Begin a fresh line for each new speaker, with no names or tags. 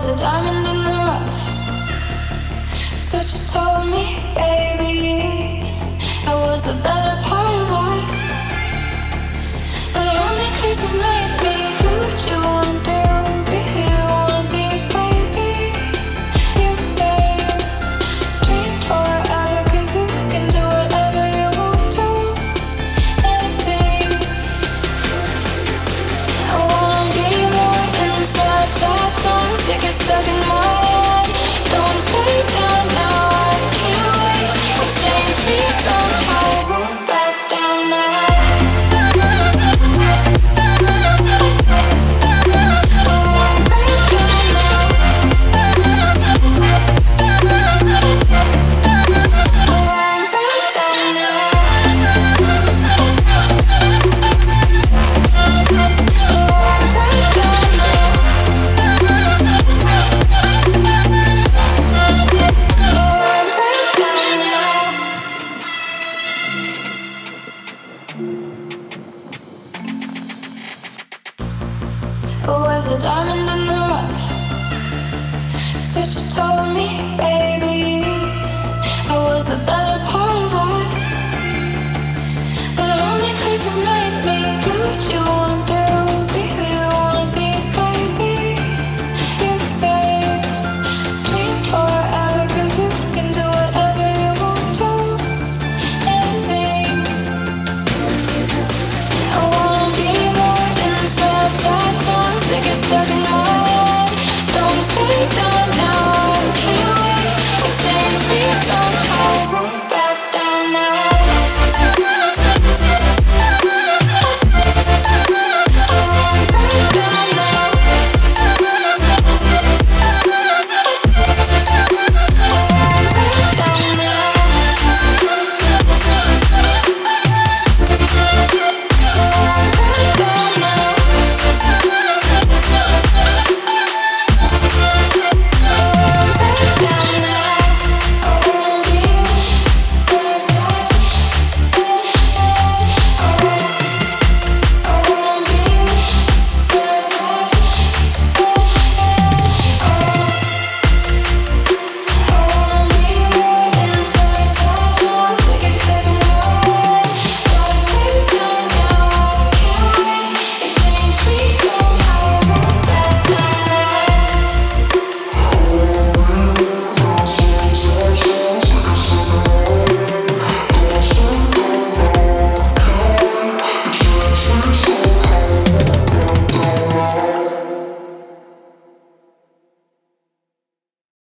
was a diamond in the rough. That's what you told me, baby. I was the better part of us. a diamond get stuck in. Don't stay.